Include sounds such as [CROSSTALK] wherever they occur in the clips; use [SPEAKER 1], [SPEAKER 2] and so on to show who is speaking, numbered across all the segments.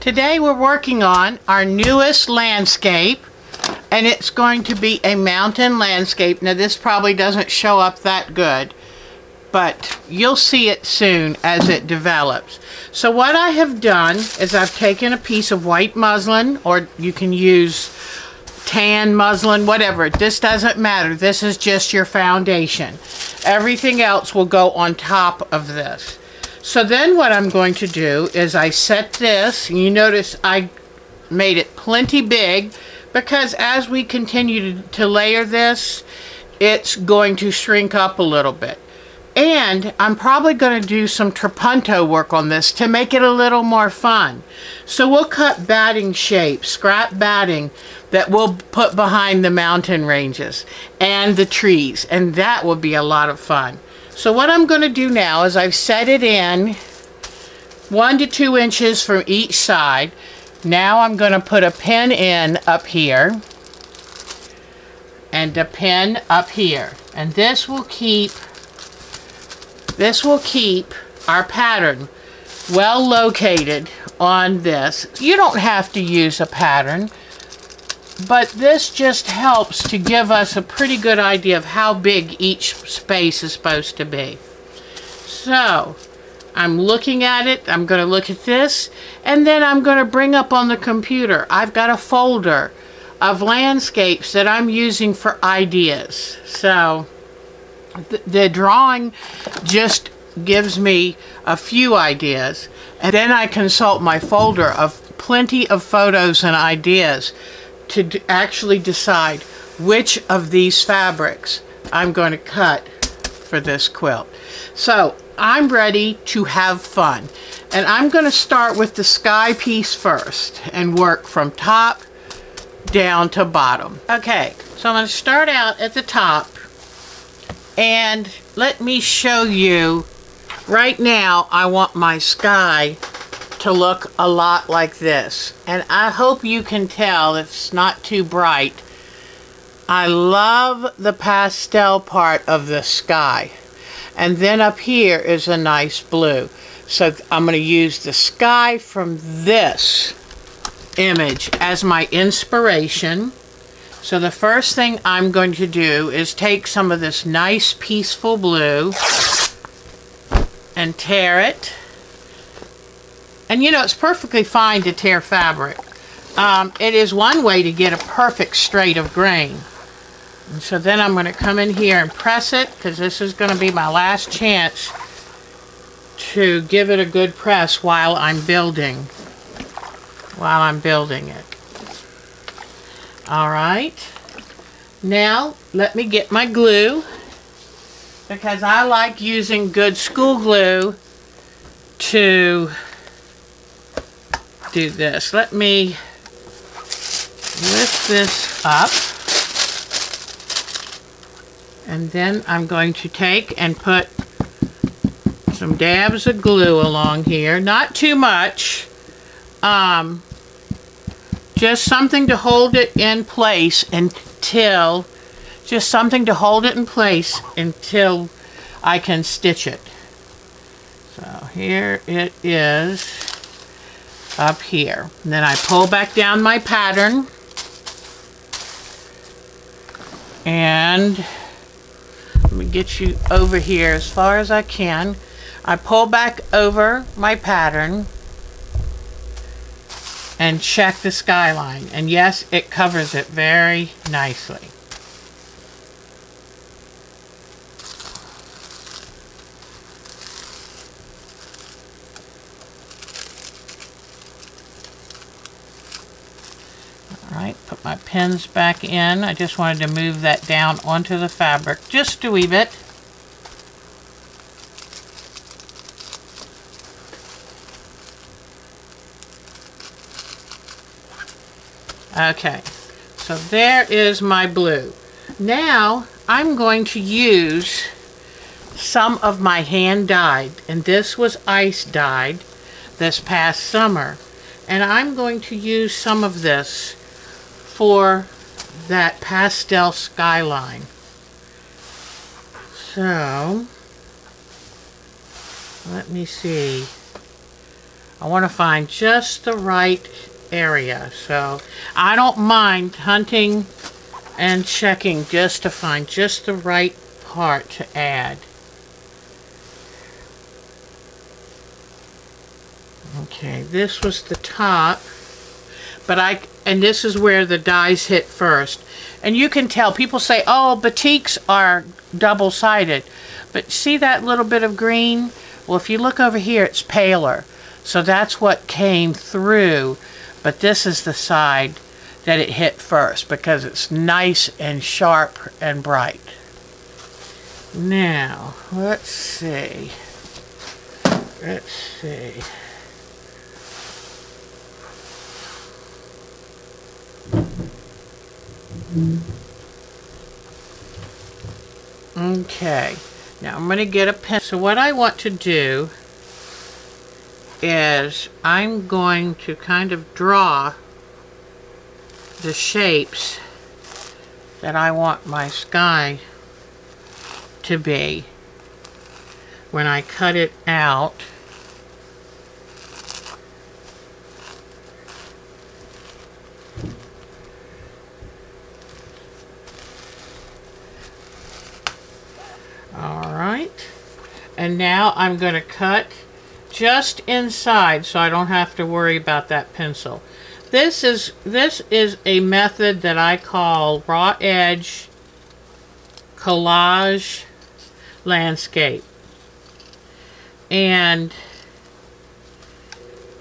[SPEAKER 1] Today we're working on our newest landscape and it's going to be a mountain landscape. Now this probably doesn't show up that good but you'll see it soon as it develops. So what I have done is I've taken a piece of white muslin or you can use tan muslin, whatever. This doesn't matter. This is just your foundation. Everything else will go on top of this. So then what I'm going to do is I set this, you notice I made it plenty big because as we continue to, layer this, it's going to shrink up a little bit. And I'm probably going to do some trapunto work on this to make it a little more fun. So we'll cut batting shapes, scrap batting that we'll put behind the mountain ranges and the trees. And that will be a lot of fun. So what I'm going to do now is I've set it in one to two inches from each side. Now I'm going to put a pin in up here and a pin up here. And this will keep this will keep our pattern well located on this. You don't have to use a pattern but this just helps to give us a pretty good idea of how big each space is supposed to be. So, I'm looking at it, I'm going to look at this, and then I'm going to bring up on the computer. I've got a folder of landscapes that I'm using for ideas. So, the, the drawing just gives me a few ideas, and then I consult my folder of plenty of photos and ideas to actually decide which of these fabrics I'm going to cut for this quilt. So I'm ready to have fun. And I'm going to start with the sky piece first and work from top down to bottom. Okay, so I'm going to start out at the top and let me show you right now I want my sky to look a lot like this. And I hope you can tell it's not too bright. I love the pastel part of the sky. And then up here is a nice blue. So I'm going to use the sky from this image as my inspiration. So the first thing I'm going to do is take some of this nice peaceful blue and tear it and you know, it's perfectly fine to tear fabric. Um, it is one way to get a perfect straight of grain. And so then I'm going to come in here and press it because this is going to be my last chance to give it a good press while I'm building while I'm building it. Alright. Now, let me get my glue because I like using good school glue to do this. Let me lift this up. And then I'm going to take and put some dabs of glue along here. Not too much. Um, just something to hold it in place until, just something to hold it in place until I can stitch it. So here it is up here. And then I pull back down my pattern and let me get you over here as far as I can. I pull back over my pattern and check the skyline. And yes, it covers it very nicely. Alright, put my pins back in. I just wanted to move that down onto the fabric just a wee bit. Okay, so there is my blue. Now I'm going to use some of my hand dyed, and this was ice dyed this past summer. And I'm going to use some of this for that pastel skyline. So, let me see. I want to find just the right area. So I don't mind hunting and checking just to find just the right part to add. Okay, this was the top, but I, and this is where the dyes hit first. And you can tell, people say, oh, batiks are double-sided. But see that little bit of green? Well, if you look over here, it's paler. So that's what came through. But this is the side that it hit first because it's nice and sharp and bright. Now, let's see. Let's see. Okay, now I'm going to get a pen. So what I want to do is I'm going to kind of draw the shapes that I want my sky to be when I cut it out. Alright. And now I'm going to cut just inside so I don't have to worry about that pencil. This is this is a method that I call raw edge collage landscape. And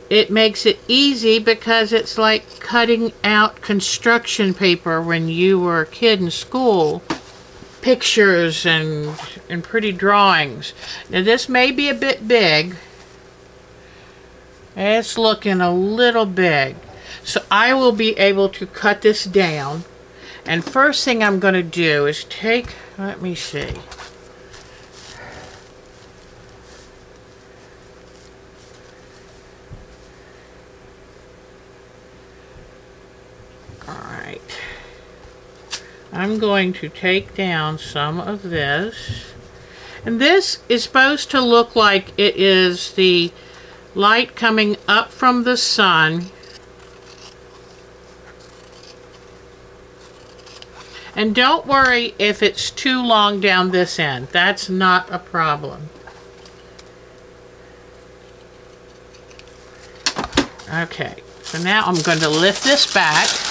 [SPEAKER 1] it makes it easy because it's like cutting out construction paper when you were a kid in school pictures and and pretty drawings. Now this may be a bit big. It's looking a little big. So I will be able to cut this down. And first thing I'm going to do is take let me see I'm going to take down some of this. And this is supposed to look like it is the light coming up from the sun. And don't worry if it's too long down this end. That's not a problem. Okay, so now I'm going to lift this back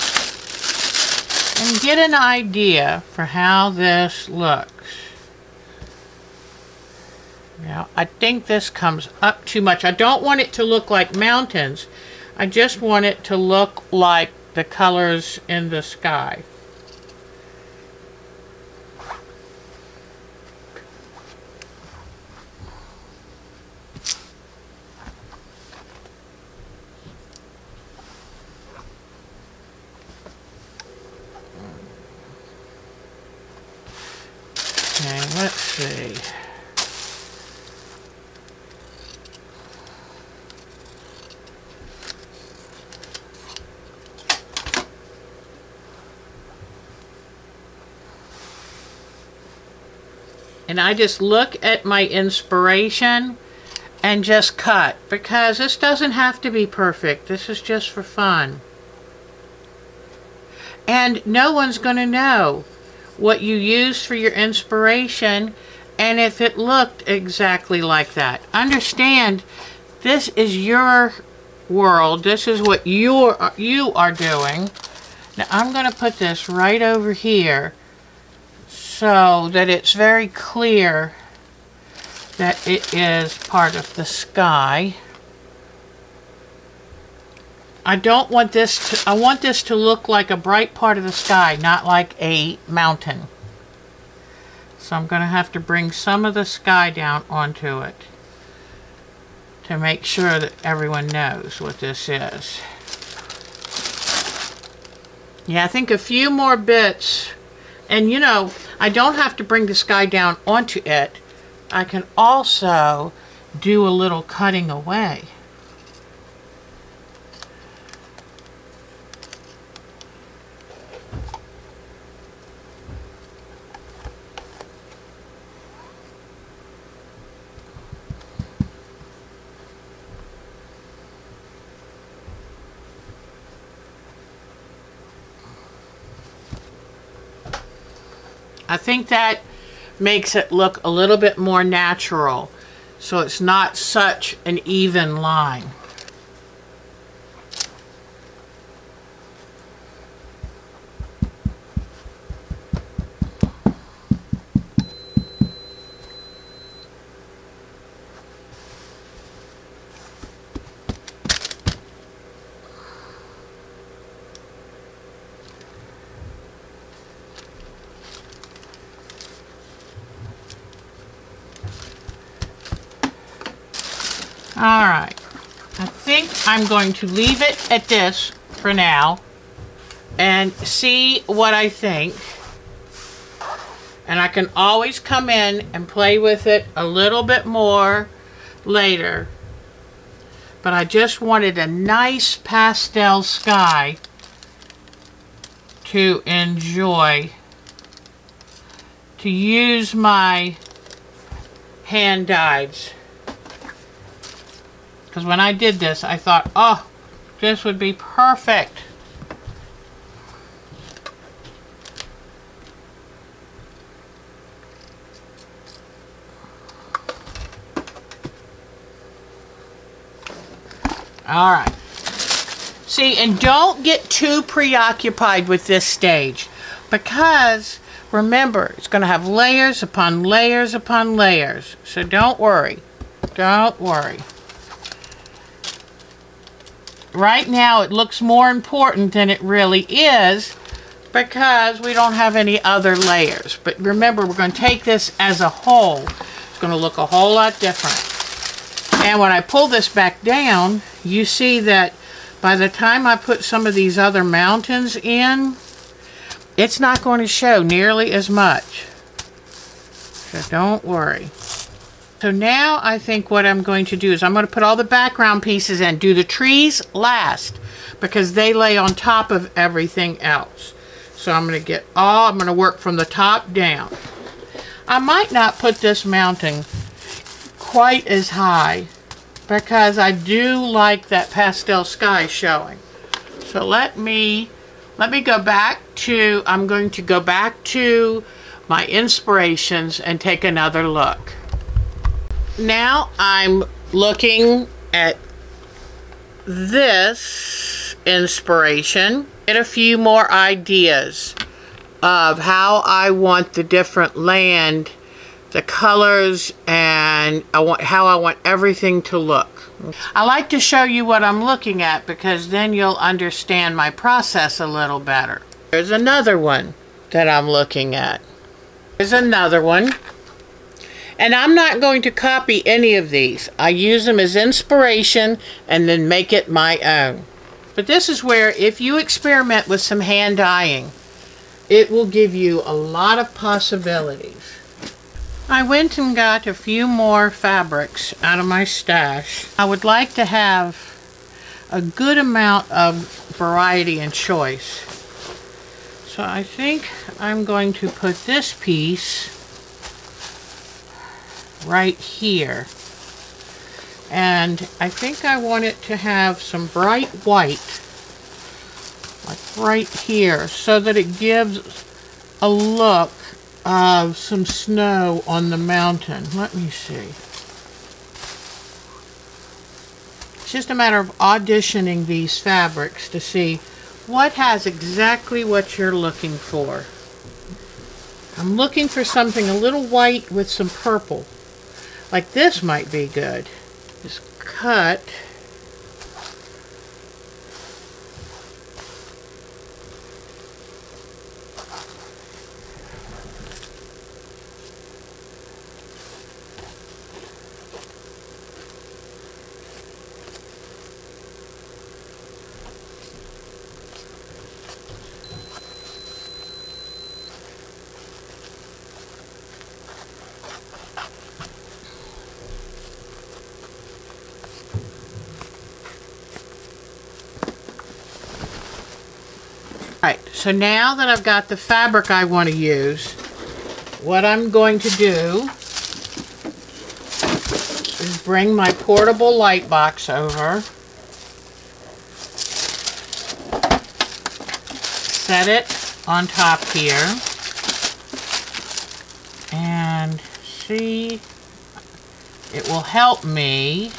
[SPEAKER 1] and get an idea for how this looks. Now, I think this comes up too much. I don't want it to look like mountains. I just want it to look like the colors in the sky. Okay, let's see. And I just look at my inspiration and just cut because this doesn't have to be perfect. This is just for fun. And no one's going to know what you used for your inspiration and if it looked exactly like that. Understand, this is your world. This is what you're, you are doing. Now I'm going to put this right over here so that it's very clear that it is part of the sky. I don't want this to, I want this to look like a bright part of the sky, not like a mountain. So I'm going to have to bring some of the sky down onto it to make sure that everyone knows what this is. Yeah, I think a few more bits, and you know, I don't have to bring the sky down onto it. I can also do a little cutting away. I think that makes it look a little bit more natural so it's not such an even line. All right. I think I'm going to leave it at this for now and see what I think. And I can always come in and play with it a little bit more later. But I just wanted a nice pastel sky to enjoy. To use my hand dyes. Because when I did this, I thought, oh, this would be perfect. All right. See, and don't get too preoccupied with this stage because remember, it's going to have layers upon layers upon layers. So don't worry. Don't worry right now it looks more important than it really is because we don't have any other layers. But remember, we're going to take this as a whole. It's going to look a whole lot different. And when I pull this back down, you see that by the time I put some of these other mountains in, it's not going to show nearly as much. So don't worry. So now I think what I'm going to do is I'm going to put all the background pieces in. Do the trees last because they lay on top of everything else. So I'm going to get all, I'm going to work from the top down. I might not put this mountain quite as high because I do like that pastel sky showing. So let me, let me go back to, I'm going to go back to my inspirations and take another look now I'm looking at this inspiration. Get a few more ideas of how I want the different land, the colors, and I want how I want everything to look. I like to show you what I'm looking at because then you'll understand my process a little better. There's another one that I'm looking at. There's another one. And I'm not going to copy any of these. I use them as inspiration and then make it my own. But this is where if you experiment with some hand dyeing, it will give you a lot of possibilities. I went and got a few more fabrics out of my stash. I would like to have a good amount of variety and choice. So I think I'm going to put this piece right here. And I think I want it to have some bright white, like right here, so that it gives a look of some snow on the mountain. Let me see. It's just a matter of auditioning these fabrics to see what has exactly what you're looking for. I'm looking for something a little white with some purple. Like this might be good. Just cut so now that I've got the fabric I want to use, what I'm going to do is bring my portable light box over, set it on top here, And see, it will help me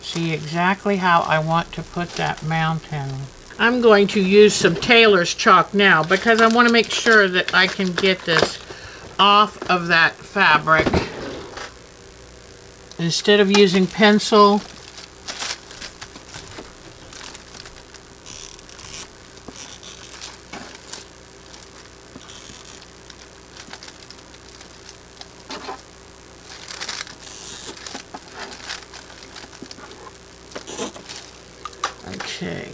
[SPEAKER 1] see exactly how I want to put that mountain. I'm going to use some tailor's chalk now because I want to make sure that I can get this off of that fabric. Instead of using pencil, Okay.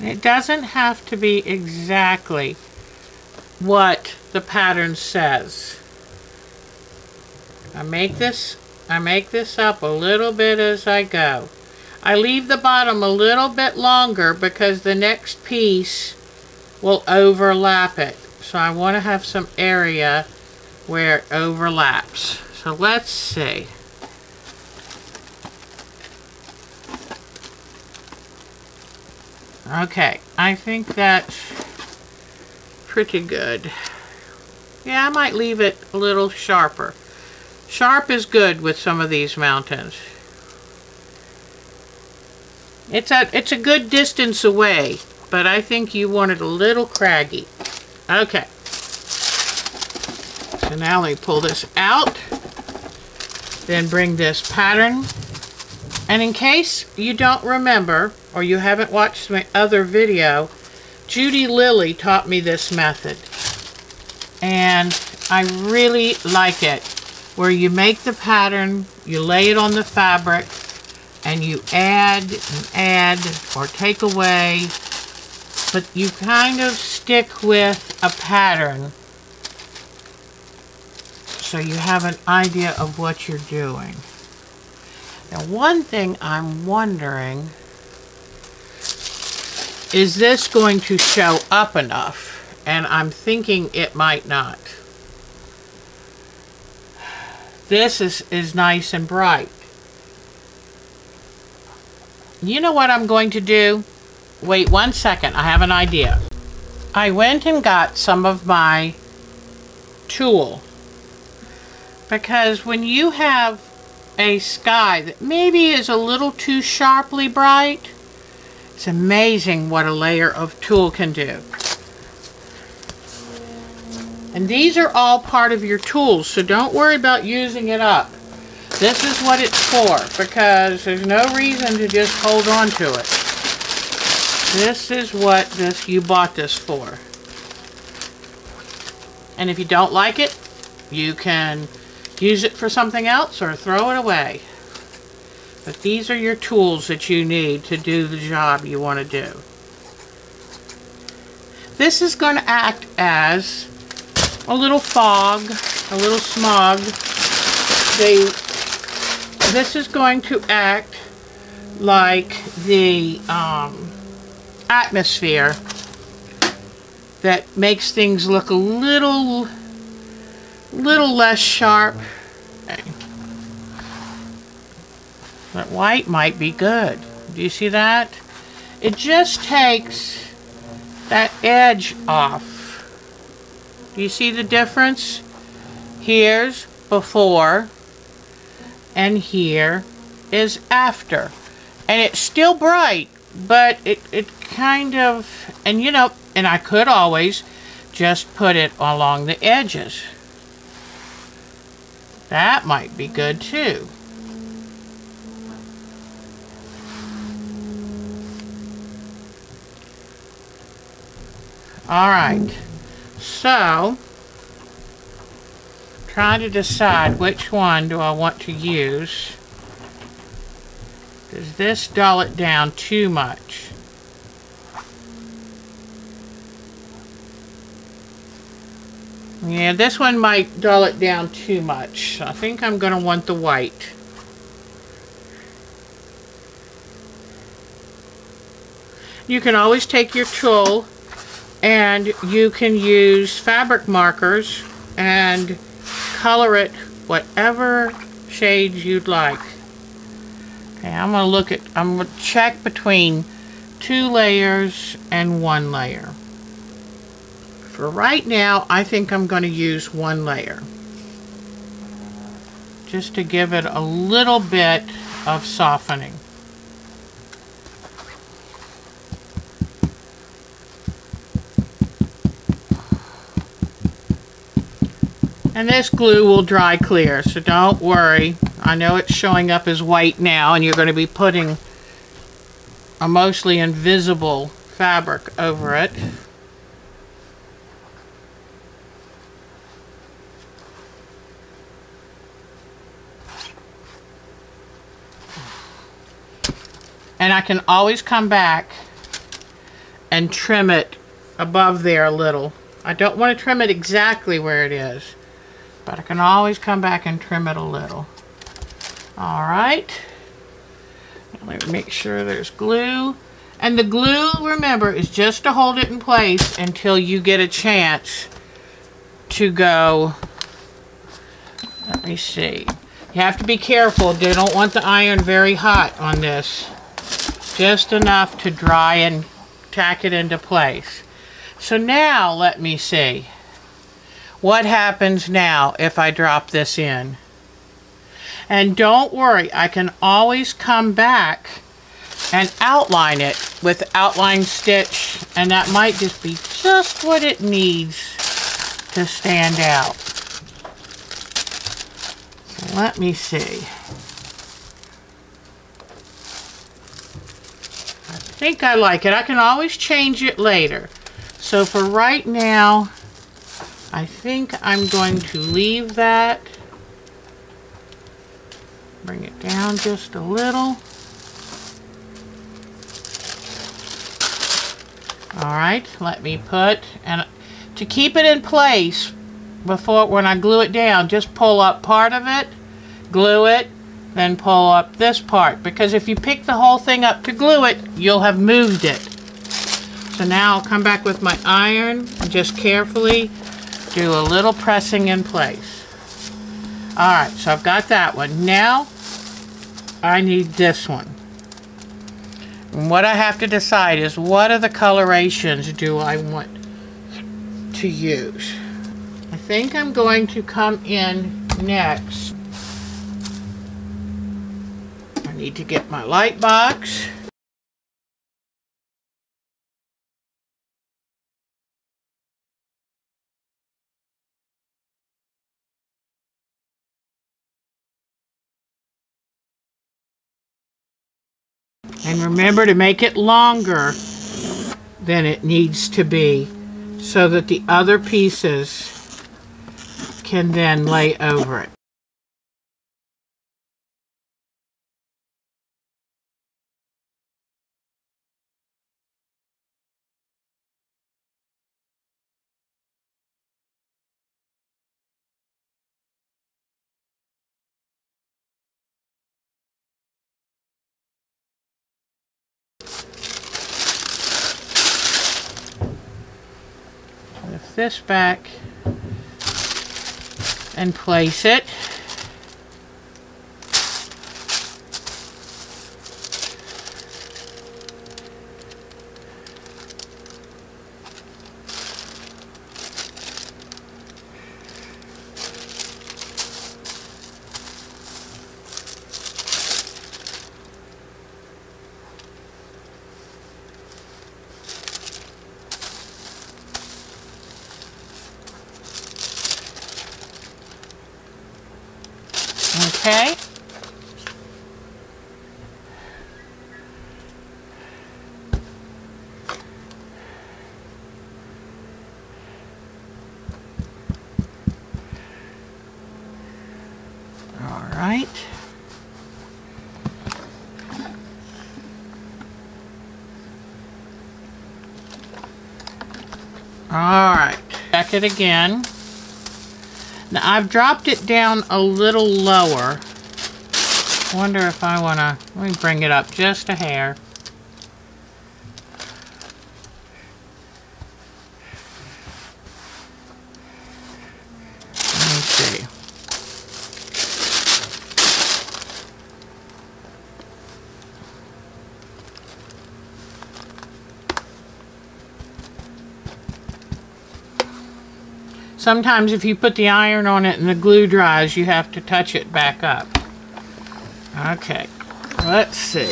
[SPEAKER 1] It doesn't have to be exactly what the pattern says. I make this I make this up a little bit as I go. I leave the bottom a little bit longer because the next piece will overlap it. So I want to have some area where it overlaps. So let's see. Okay, I think that's pretty good. Yeah, I might leave it a little sharper. Sharp is good with some of these mountains. It's a, it's a good distance away, but I think you want it a little craggy. Okay. So now let me pull this out. Then bring this pattern. And in case you don't remember, or you haven't watched my other video, Judy Lilly taught me this method. And I really like it. Where you make the pattern, you lay it on the fabric, and you add and add or take away but you kind of stick with a pattern so you have an idea of what you're doing. Now one thing I'm wondering is this going to show up enough? And I'm thinking it might not. This is, is nice and bright. You know what I'm going to do? Wait one second, I have an idea. I went and got some of my tulle. Because when you have a sky that maybe is a little too sharply bright, it's amazing what a layer of tulle can do. And these are all part of your tools, so don't worry about using it up. This is what it's for, because there's no reason to just hold on to it. This is what this you bought this for. And if you don't like it, you can use it for something else or throw it away. But these are your tools that you need to do the job you want to do. This is going to act as a little fog, a little smog. They, this is going to act like the um, atmosphere that makes things look a little little less sharp. That white might be good. Do you see that? It just takes that edge off. Do you see the difference? Here's before and here is after. And it's still bright, but it, it kind of, and you know, and I could always just put it along the edges. That might be good too. Alright, so, trying to decide which one do I want to use. Does this dull it down too much? Yeah, this one might dull it down too much. I think I'm going to want the white. You can always take your tulle and you can use fabric markers and color it whatever shades you'd like. Okay, I'm gonna look at, I'm gonna check between two layers and one layer. For right now, I think I'm gonna use one layer. Just to give it a little bit of softening. And this glue will dry clear, so don't worry. I know it's showing up as white now, and you're going to be putting a mostly invisible fabric over it. And I can always come back and trim it above there a little. I don't want to trim it exactly where it is. But I can always come back and trim it a little. Alright. Let me make sure there's glue. And the glue, remember, is just to hold it in place until you get a chance to go. Let me see. You have to be careful. You don't want the iron very hot on this. Just enough to dry and tack it into place. So now, let me see. What happens now if I drop this in? And don't worry, I can always come back and outline it with outline stitch and that might just be just what it needs to stand out. let me see. Think I like it. I can always change it later. So for right now, I think I'm going to leave that. Bring it down just a little. Alright, let me put, and to keep it in place, before, when I glue it down, just pull up part of it, glue it, then pull up this part. Because if you pick the whole thing up to glue it, you'll have moved it. So now I'll come back with my iron and just carefully do a little pressing in place. Alright, so I've got that one. Now, I need this one. And what I have to decide is what are the colorations do I want to use. I think I'm going to come in next. I need to get my light box. And remember to make it longer than it needs to be so that the other pieces can then lay over it. This back and place it. Okay. All right. All right, it again. Now I've dropped it down a little lower. wonder if I want to, let me bring it up just a hair. Let me see. Sometimes if you put the iron on it and the glue dries, you have to touch it back up. Okay, let's see.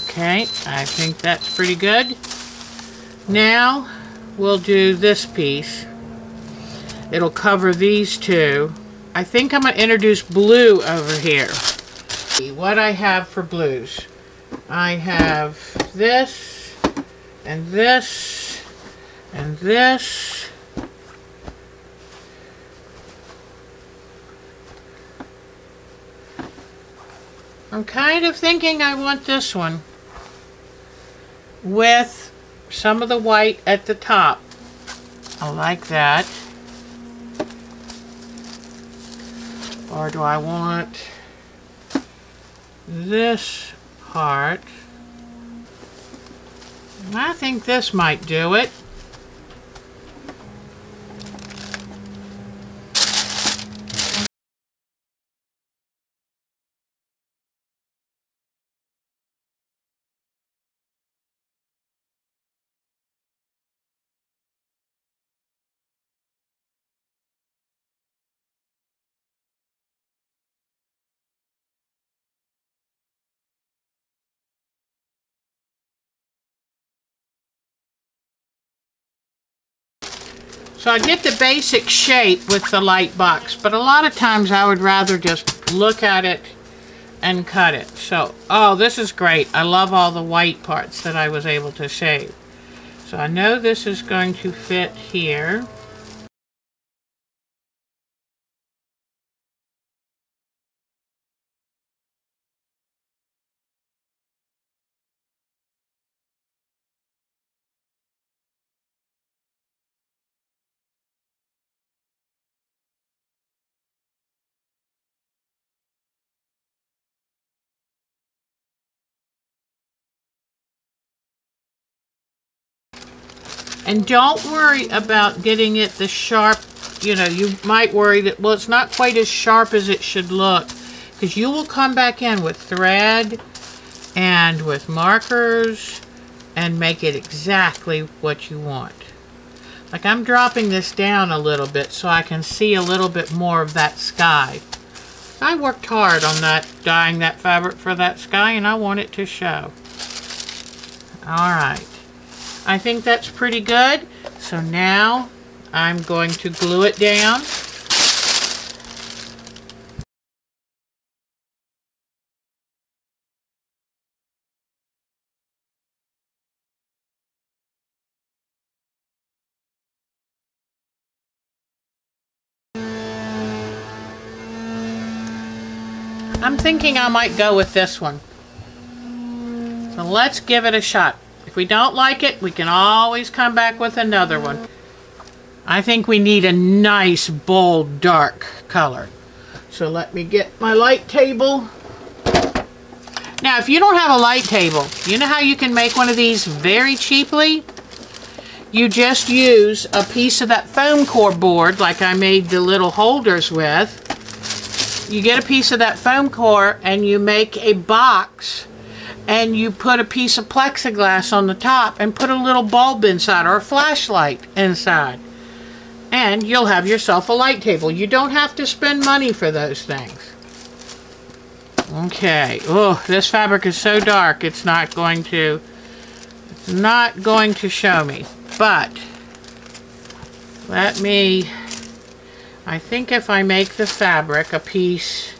[SPEAKER 1] Okay, I think that's pretty good. Now, we'll do this piece. It'll cover these two. I think I'm going to introduce blue over here. See what I have for blues. I have this, and this, and this. I'm kind of thinking I want this one with some of the white at the top. I like that. Or do I want this part? I think this might do it. So I get the basic shape with the light box, but a lot of times I would rather just look at it and cut it. So, oh, this is great. I love all the white parts that I was able to shave. So I know this is going to fit here. And don't worry about getting it the sharp, you know, you might worry that, well, it's not quite as sharp as it should look. Because you will come back in with thread and with markers and make it exactly what you want. Like I'm dropping this down a little bit so I can see a little bit more of that sky. I worked hard on that, dyeing that fabric for that sky and I want it to show. Alright. I think that's pretty good. So now I'm going to glue it down. I'm thinking I might go with this one. So let's give it a shot. If we don't like it, we can always come back with another one. I think we need a nice, bold, dark color. So let me get my light table. Now, if you don't have a light table, you know how you can make one of these very cheaply? You just use a piece of that foam core board like I made the little holders with. You get a piece of that foam core and you make a box and you put a piece of plexiglass on the top and put a little bulb inside or a flashlight inside. And you'll have yourself a light table. You don't have to spend money for those things. Okay. Oh, this fabric is so dark it's not going to it's not going to show me. But let me I think if I make the fabric a piece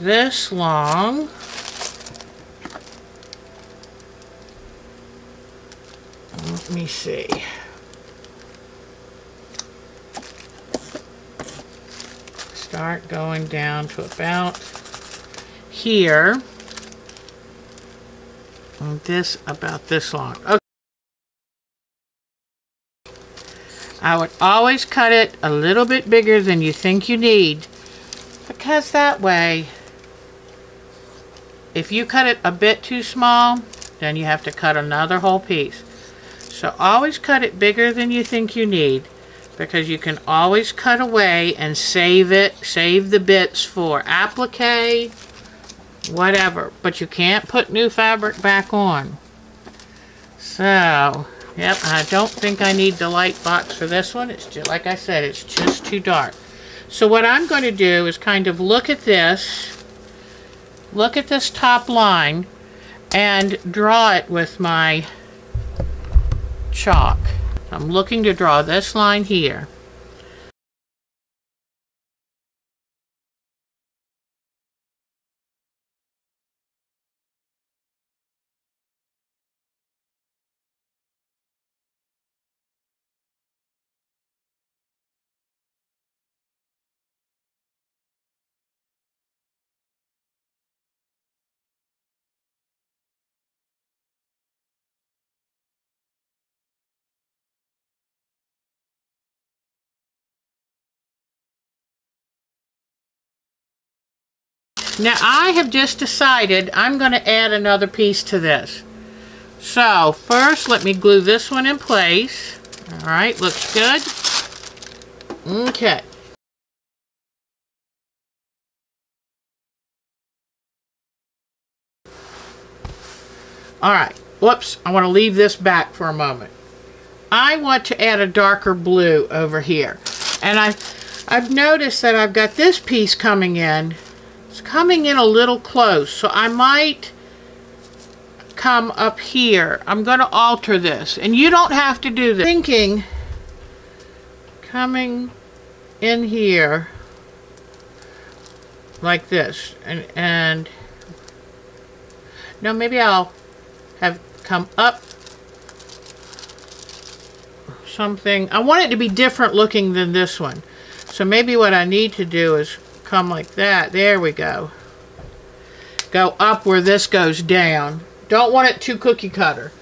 [SPEAKER 1] this long let me see. Start going down to about here. And this about this long. Okay. I would always cut it a little bit bigger than you think you need because that way if you cut it a bit too small then you have to cut another whole piece. So always cut it bigger than you think you need because you can always cut away and save it, save the bits for applique, whatever. But you can't put new fabric back on. So Yep, I don't think I need the light box for this one. It's just, like I said, it's just too dark. So what I'm going to do is kind of look at this, look at this top line, and draw it with my chalk. I'm looking to draw this line here. Now I have just decided I'm going to add another piece to this. So first let me glue this one in place. Alright, looks good. Okay. Alright, whoops, I want to leave this back for a moment. I want to add a darker blue over here. And I, I've noticed that I've got this piece coming in it's coming in a little close, so I might come up here. I'm going to alter this, and you don't have to do this. Thinking, coming in here like this, and, and no, maybe I'll have come up something. I want it to be different looking than this one. So maybe what I need to do is come like that. There we go. Go up where this goes down. Don't want it too cookie cutter.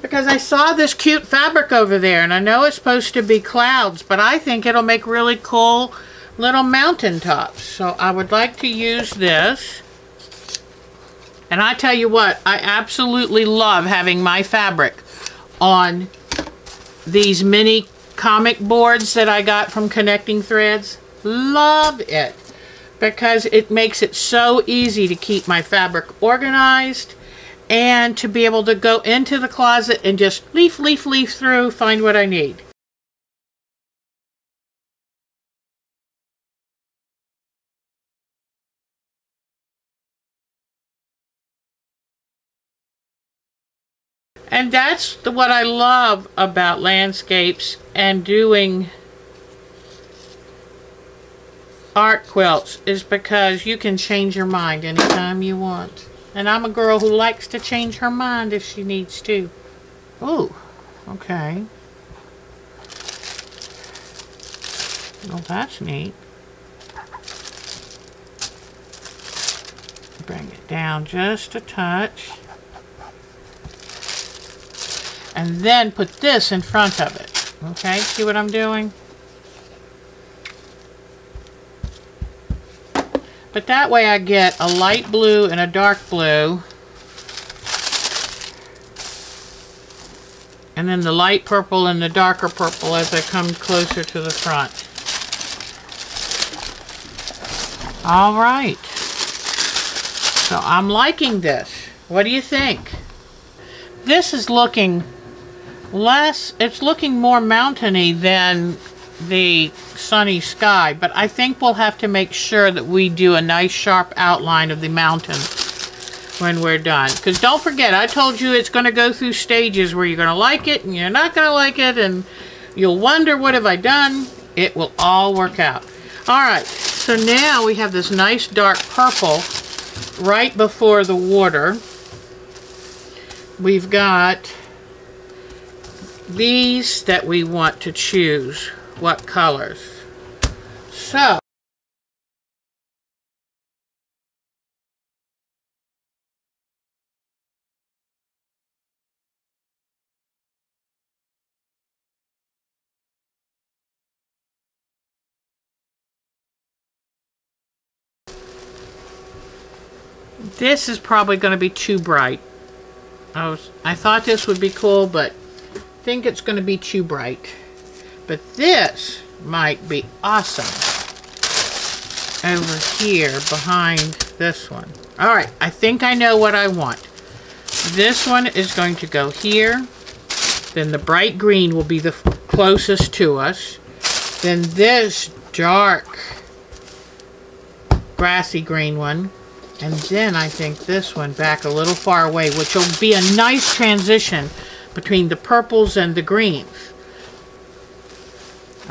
[SPEAKER 1] Because I saw this cute fabric over there, and I know it's supposed to be clouds, but I think it'll make really cool little mountain tops. So I would like to use this. And I tell you what, I absolutely love having my fabric on these mini comic boards that I got from Connecting Threads. Love it because it makes it so easy to keep my fabric organized and to be able to go into the closet and just leaf, leaf, leaf through, find what I need. And that's the, what I love about landscapes and doing art quilts is because you can change your mind anytime you want. And I'm a girl who likes to change her mind if she needs to. Oh, okay. Well, that's neat. Bring it down just a touch. And then put this in front of it. Okay, see what I'm doing? But that way I get a light blue and a dark blue. And then the light purple and the darker purple as I come closer to the front. All right. So I'm liking this. What do you think? This is looking less, it's looking more mountainy than the sunny sky, but I think we'll have to make sure that we do a nice sharp outline of the mountain when we're done. Because don't forget, I told you it's going to go through stages where you're going to like it and you're not going to like it and you'll wonder, what have I done? It will all work out. All right, so now we have this nice dark purple right before the water. We've got these that we want to choose what colors. So, this is probably going to be too bright. I was I thought this would be cool, but I think it's going to be too bright. But this might be awesome over here behind this one. All right, I think I know what I want. This one is going to go here. Then the bright green will be the closest to us. Then this dark grassy green one. And then I think this one back a little far away, which will be a nice transition between the purples and the greens.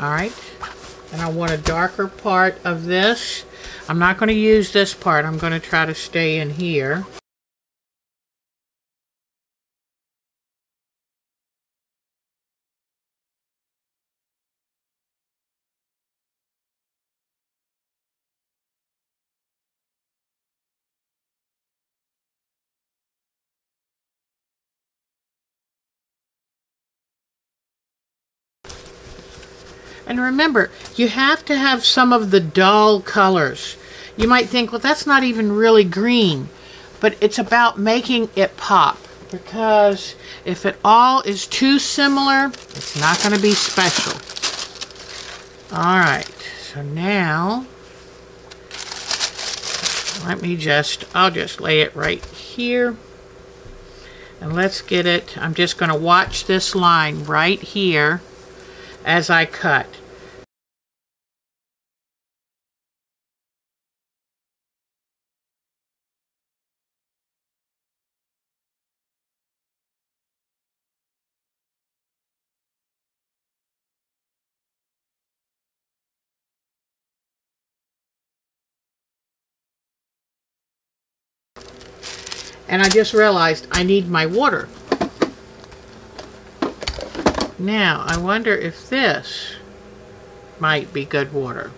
[SPEAKER 1] Alright, and I want a darker part of this. I'm not going to use this part. I'm going to try to stay in here. And remember, you have to have some of the dull colors. You might think, well, that's not even really green. But it's about making it pop. Because if it all is too similar, it's not going to be special. Alright, so now, let me just, I'll just lay it right here. And let's get it, I'm just going to watch this line right here as I cut. And I just realized I need my water. Now, I wonder if this might be good water.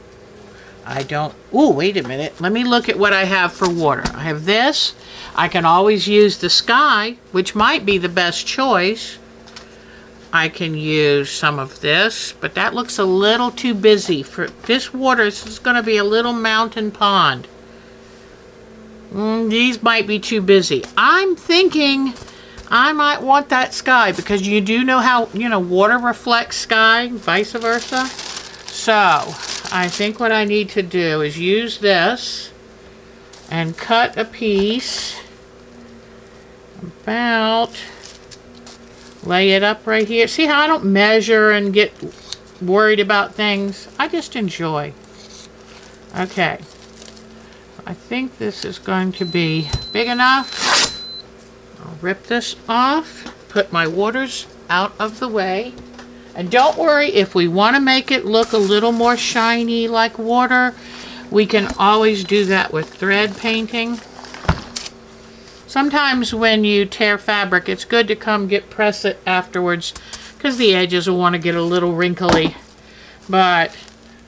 [SPEAKER 1] I don't... Oh, wait a minute. Let me look at what I have for water. I have this. I can always use the sky, which might be the best choice. I can use some of this, but that looks a little too busy. for This water this is going to be a little mountain pond. Mm, these might be too busy. I'm thinking I might want that sky because you do know how, you know, water reflects sky, vice versa. So, I think what I need to do is use this and cut a piece about, lay it up right here. See how I don't measure and get worried about things? I just enjoy. Okay. I think this is going to be big enough I'll rip this off, put my waters out of the way. And don't worry, if we want to make it look a little more shiny like water, we can always do that with thread painting. Sometimes when you tear fabric, it's good to come get press it afterwards because the edges will want to get a little wrinkly. But,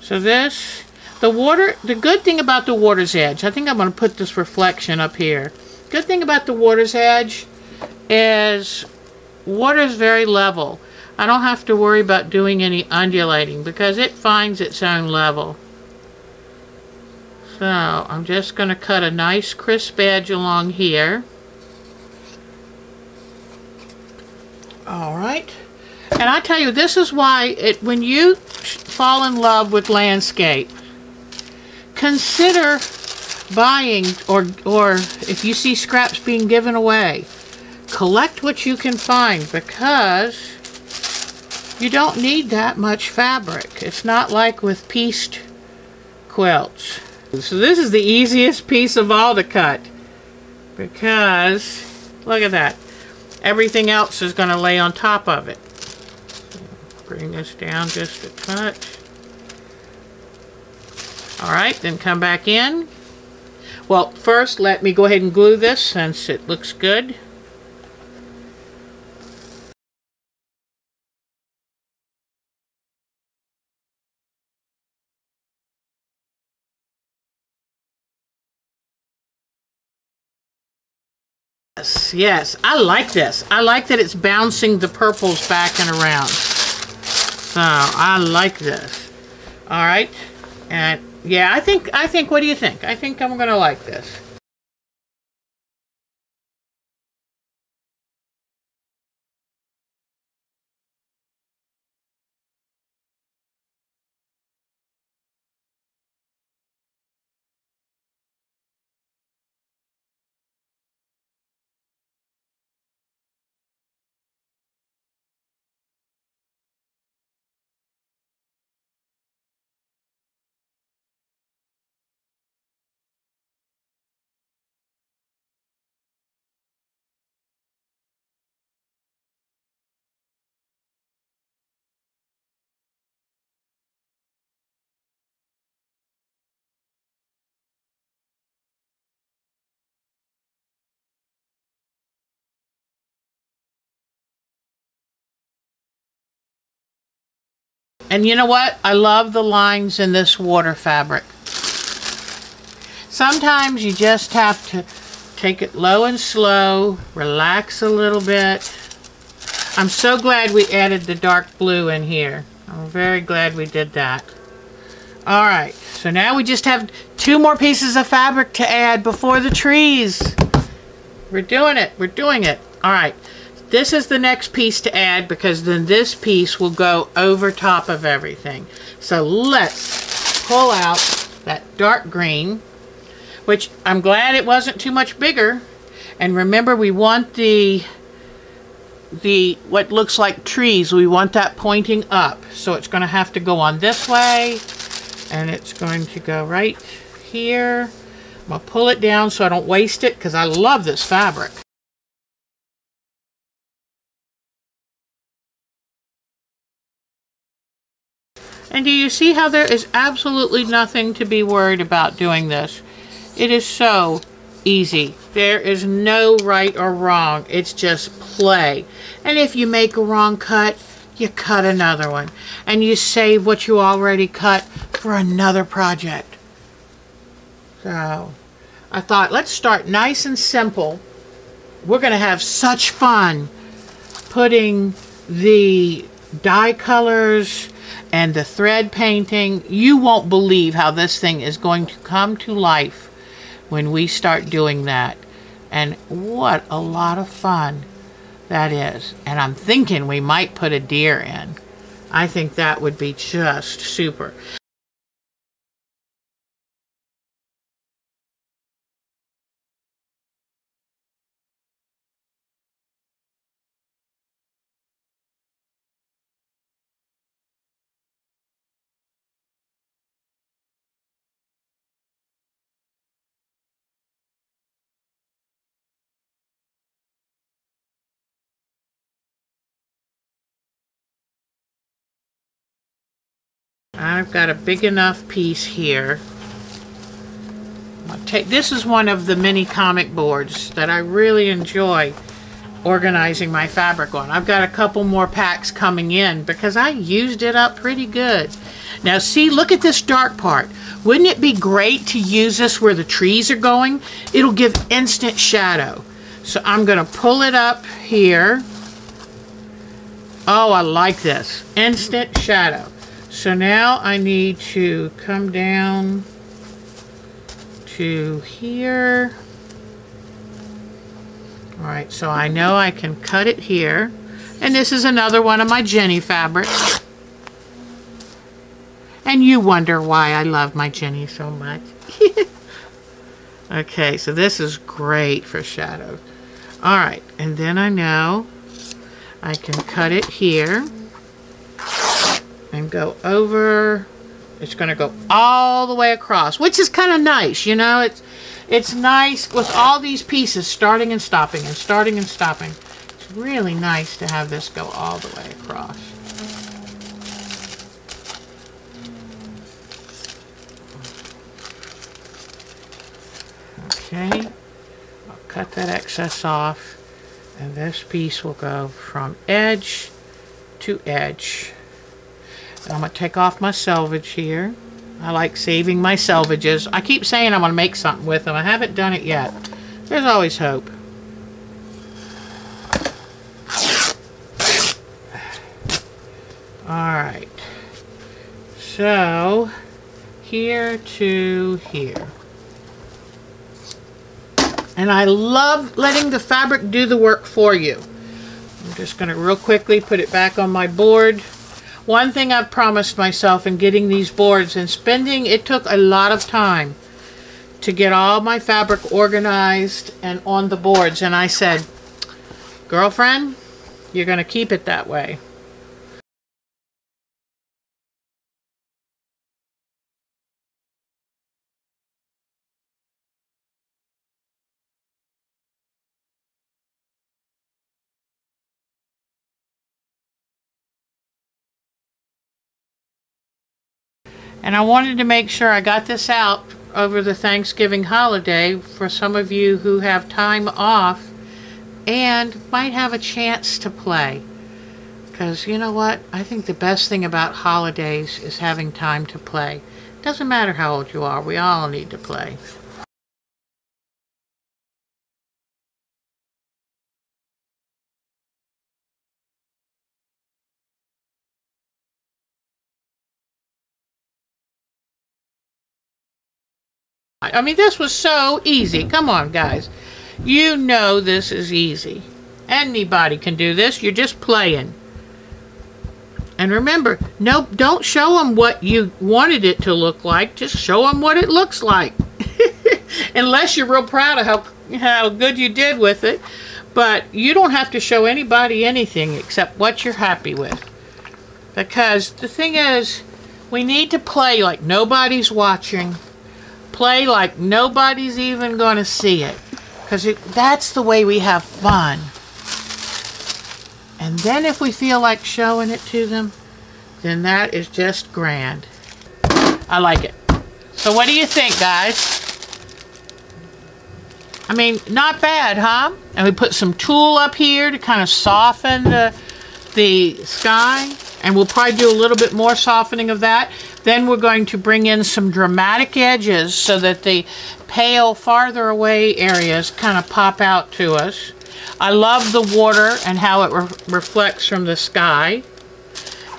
[SPEAKER 1] so this, the water, the good thing about the water's edge, I think I'm going to put this reflection up here. Good thing about the water's edge is water is very level. I don't have to worry about doing any undulating because it finds its own level. So I'm just going to cut a nice crisp edge along here. Alright. And I tell you, this is why it when you fall in love with landscape, consider buying or or if you see scraps being given away, collect what you can find because you don't need that much fabric. It's not like with pieced quilts. So this is the easiest piece of all to cut because look at that. Everything else is going to lay on top of it. Bring this down just a touch. Alright, then come back in. Well, first let me go ahead and glue this since it looks good. Yes, yes, I like this. I like that it's bouncing the purples back and around. So, I like this. All right. And yeah, I think, I think, what do you think? I think I'm going to like this. And you know what? I love the lines in this water fabric. Sometimes you just have to take it low and slow, relax a little bit. I'm so glad we added the dark blue in here. I'm very glad we did that. All right, so now we just have two more pieces of fabric to add before the trees. We're doing it, we're doing it. All right, this is the next piece to add because then this piece will go over top of everything. So let's pull out that dark green, which I'm glad it wasn't too much bigger. And remember, we want the the what looks like trees, we want that pointing up. So it's going to have to go on this way, and it's going to go right here. I'm going to pull it down so I don't waste it because I love this fabric. And do you see how there is absolutely nothing to be worried about doing this? It is so easy. There is no right or wrong. It's just play. And if you make a wrong cut, you cut another one. And you save what you already cut for another project. So, I thought, let's start nice and simple. We're going to have such fun putting the dye colors and the thread painting. You won't believe how this thing is going to come to life when we start doing that. And what a lot of fun that is. And I'm thinking we might put a deer in. I think that would be just super. I've got a big enough piece here. Take, this is one of the mini comic boards that I really enjoy organizing my fabric on. I've got a couple more packs coming in because I used it up pretty good. Now see, look at this dark part. Wouldn't it be great to use this where the trees are going? It'll give instant shadow. So I'm going to pull it up here. Oh, I like this. Instant shadow. So now I need to come down to here. All right, so I know I can cut it here. And this is another one of my Jenny fabrics. And you wonder why I love my Jenny so much. [LAUGHS] okay, so this is great for shadows. All right, and then I know I can cut it here and go over. It's going to go all the way across, which is kind of nice, you know. It's it's nice with all these pieces starting and stopping and starting and stopping. It's really nice to have this go all the way across. Okay, I'll cut that excess off and this piece will go from edge to edge. I'm going to take off my selvage here. I like saving my selvages. I keep saying I'm going to make something with them. I haven't done it yet. There's always hope. Alright. So, here to here. And I love letting the fabric do the work for you. I'm just going to real quickly put it back on my board. One thing I've promised myself in getting these boards and spending, it took a lot of time to get all my fabric organized and on the boards. And I said, girlfriend, you're going to keep it that way. And I wanted to make sure I got this out over the Thanksgiving holiday for some of you who have time off and might have a chance to play. Because you know what? I think the best thing about holidays is having time to play. Doesn't matter how old you are, we all need to play. I mean, this was so easy. Mm-hmm. Come on, guys. You know this is easy. Anybody can do this. You're just playing. And remember, no, don't show them what you wanted it to look like. Just show them what it looks like. [LAUGHS] Unless you're real proud of how, how good you did with it. But you don't have to show anybody anything except what you're happy with. Because the thing is, we need to play like nobody's watching. Play like nobody's even going to see it. Because that's the way we have fun. And then if we feel like showing it to them, then that is just grand. I like it. So what do you think, guys? I mean, not bad, huh? And we put some tulle up here to kind of soften the, the sky. And we'll probably do a little bit more softening of that. Then we're going to bring in some dramatic edges so that the pale, farther away areas kind of pop out to us. I love the water and how it re reflects from the sky.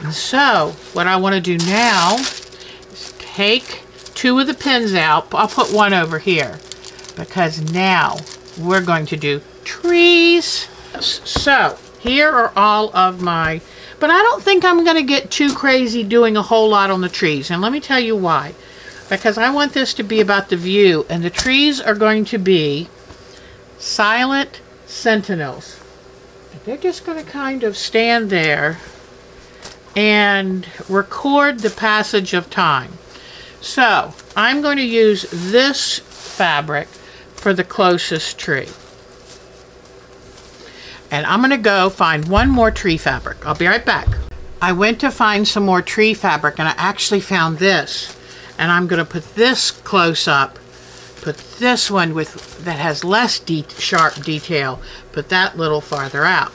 [SPEAKER 1] And so, what I want to do now is take two of the pins out. I'll put one over here because now we're going to do trees. So, here are all of my, but I don't think I'm going to get too crazy doing a whole lot on the trees. And let me tell you why. Because I want this to be about the view, and the trees are going to be silent sentinels. They're just going to kind of stand there and record the passage of time. So, I'm going to use this fabric for the closest tree. And I'm going to go find one more tree fabric. I'll be right back. I went to find some more tree fabric and I actually found this. And I'm going to put this close up Put this one with that has less de sharp detail, put that little farther out.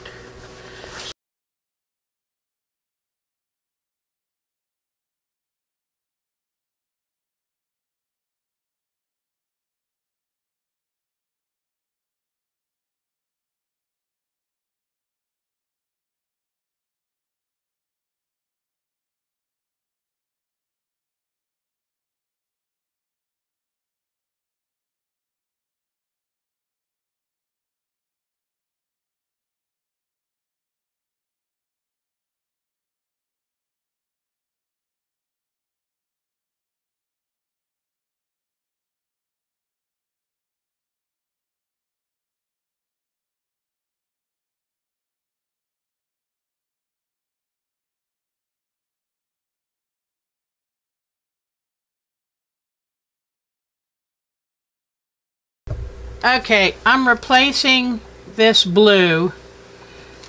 [SPEAKER 1] Okay, I'm replacing this blue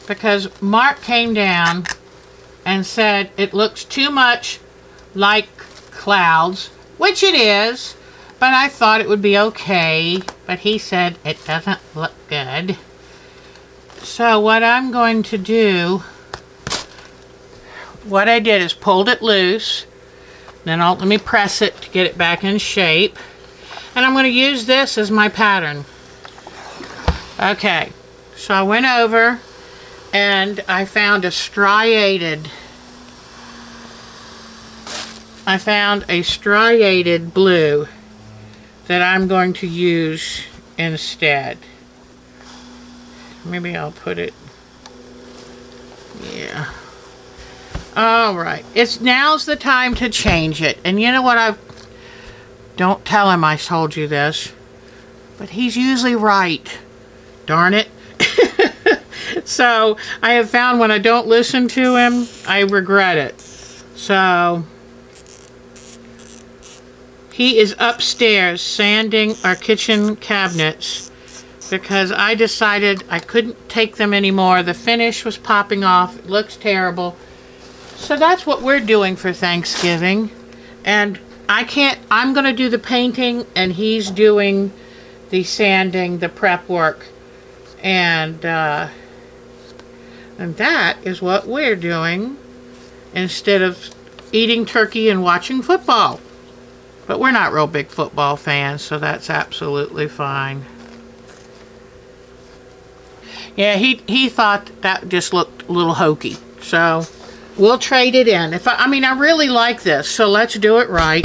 [SPEAKER 1] because Mark came down and said it looks too much like clouds, which it is, but I thought it would be okay, but he said it doesn't look good. So what I'm going to do, what I did is pulled it loose, then I'll, let me press it to get it back in shape. And I'm going to use this as my pattern. Okay, so I went over and I found a striated I found a striated blue that I'm going to use instead. Maybe I'll put it yeah. All right. It's now's the time to change it. And you know what I've don't tell him I told you this. But he's usually right. Darn it. [LAUGHS] so, I have found when I don't listen to him, I regret it. So, he is upstairs sanding our kitchen cabinets because I decided I couldn't take them anymore. The finish was popping off. It looks terrible. So that's what we're doing for Thanksgiving. And I can't, I'm going to do the painting and he's doing the sanding, the prep work. And uh, And that is what we're doing instead of eating turkey and watching football. But we're not real big football fans, so that's absolutely fine. Yeah, he, he thought that just looked a little hokey. So we'll trade it in. If I, I mean, I really like this, so let's do it right.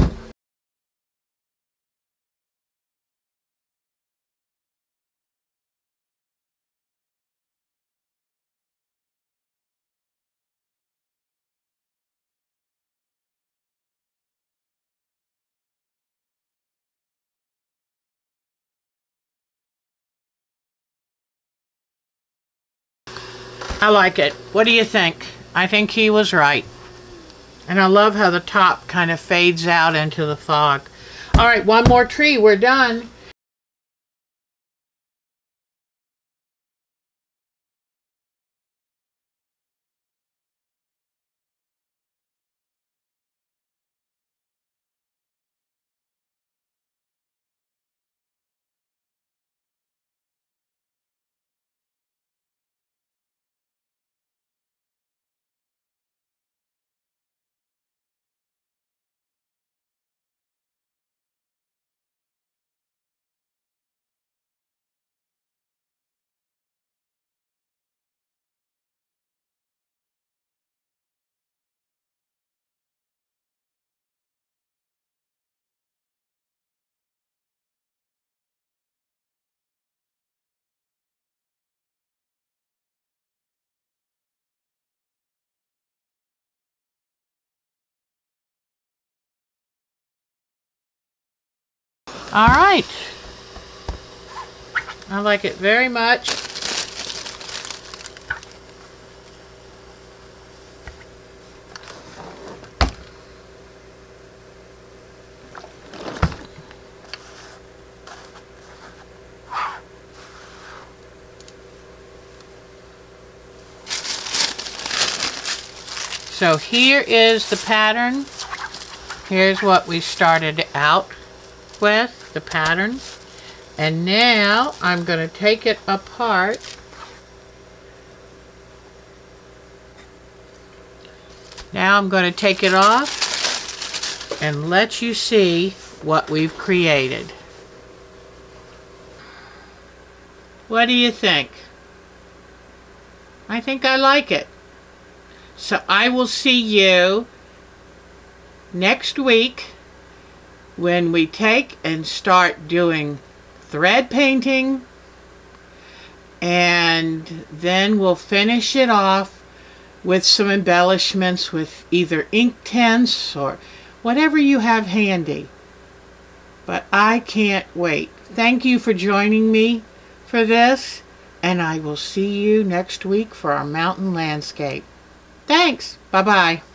[SPEAKER 1] I like it. What do you think? I think he was right. And I love how the top kind of fades out into the fog. All right, one more tree. We're done. All right. I like it very much. So here is the pattern. Here's what we started out with the pattern. And now I'm going to take it apart. Now I'm going to take it off and let you see what we've created. What do you think? I think I like it. So I will see you next week when we take and start doing thread painting and then we'll finish it off with some embellishments with either ink Inktense or whatever you have handy. But I can't wait. Thank you for joining me for this and I will see you next week for our mountain landscape. Thanks. Bye-bye.